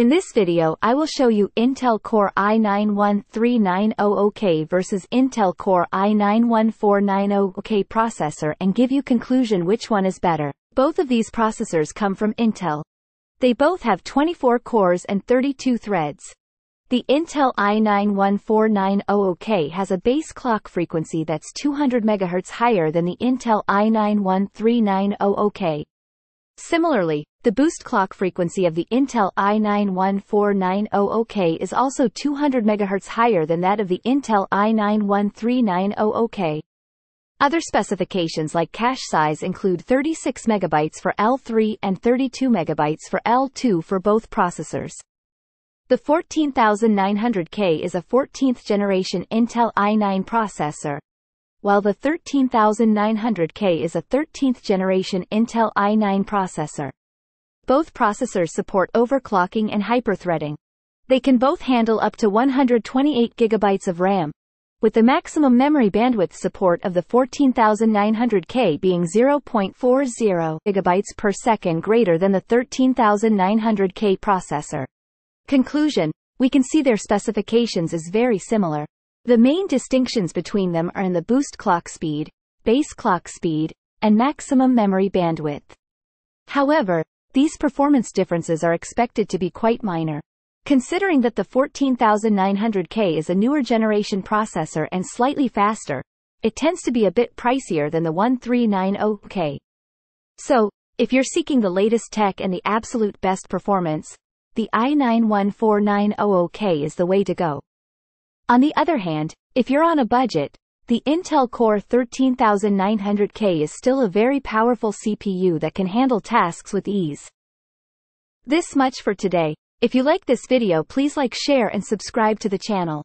In this video I will show you Intel Core i9-13900K versus Intel Core i9-14900K processor and give you conclusion which one is better. Both of these processors come from Intel. They both have 24 cores and 32 threads. The Intel i9-14900K has a base clock frequency that's 200 MHz higher than the Intel i9-13900K. Similarly, the boost clock frequency of the Intel i9-14900K is also 200 MHz higher than that of the Intel i9-13900K. Other specifications like cache size include 36 MB for L3 and 32 MB for L2 for both processors. The 14900K is a 14th generation Intel i9 processor, while the 13900K is a 13th generation Intel i9 processor. Both processors support overclocking and hyperthreading. They can both handle up to 128 GB of RAM, with the maximum memory bandwidth support of the 14900K being 0.40 GB per second greater than the 13900K processor. Conclusion, we can see their specifications is very similar. The main distinctions between them are in the boost clock speed, base clock speed, and maximum memory bandwidth. However, these performance differences are expected to be quite minor. Considering that the 14900K is a newer generation processor and slightly faster, it tends to be a bit pricier than the 1390K. So, if you're seeking the latest tech and the absolute best performance, the i9-14900K is the way to go. On the other hand, if you're on a budget, the Intel Core 13900K is still a very powerful CPU that can handle tasks with ease. This much for today. If you like this video please like share and subscribe to the channel.